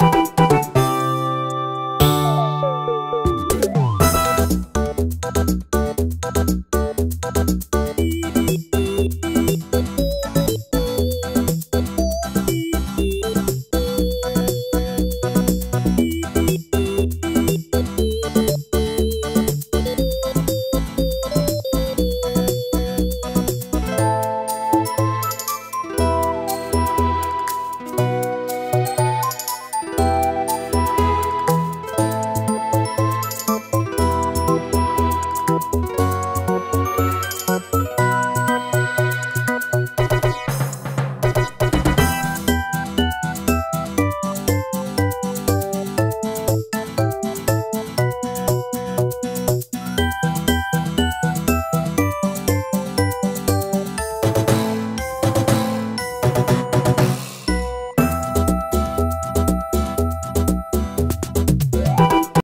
Thank